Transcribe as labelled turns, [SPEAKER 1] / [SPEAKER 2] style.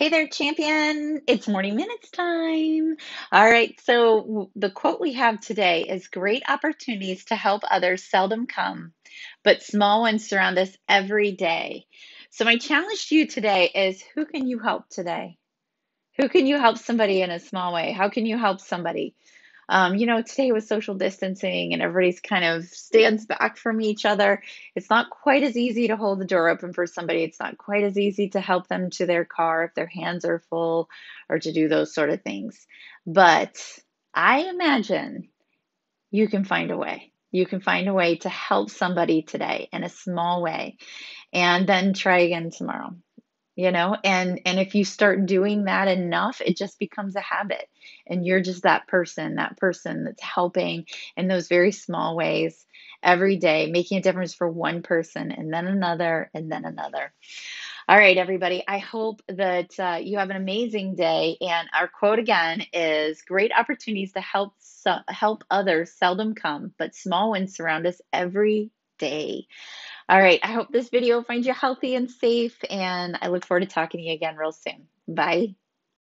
[SPEAKER 1] Hey there, champion. It's morning minutes time. All right. So, the quote we have today is great opportunities to help others seldom come, but small ones surround us every day. So, my challenge to you today is who can you help today? Who can you help somebody in a small way? How can you help somebody? Um, you know, today with social distancing and everybody's kind of stands back from each other, it's not quite as easy to hold the door open for somebody. It's not quite as easy to help them to their car if their hands are full or to do those sort of things. But I imagine you can find a way. You can find a way to help somebody today in a small way and then try again tomorrow you know and and if you start doing that enough it just becomes a habit. And you're just that person that person that's helping in those very small ways every day making a difference for one person and then another and then another. All right everybody i hope that uh, you have an amazing day. And our quote again is great opportunities to help help others seldom come but small ones surround us every day all right. I hope this video finds you healthy and safe, and I look forward to talking to you again real soon. Bye.